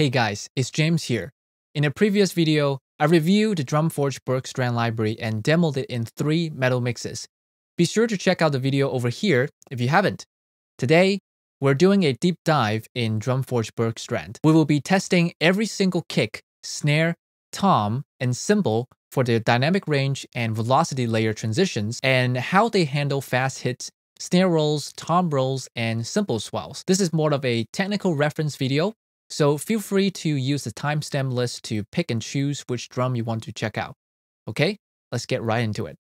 Hey guys, it's James here. In a previous video, I reviewed the Drumforge Bergstrand library and demoed it in three metal mixes. Be sure to check out the video over here if you haven't. Today, we're doing a deep dive in Drumforge Bergstrand. We will be testing every single kick, snare, tom, and cymbal for their dynamic range and velocity layer transitions and how they handle fast hits, snare rolls, tom rolls, and cymbal swells. This is more of a technical reference video, so feel free to use the timestamp list to pick and choose which drum you want to check out. Okay, let's get right into it.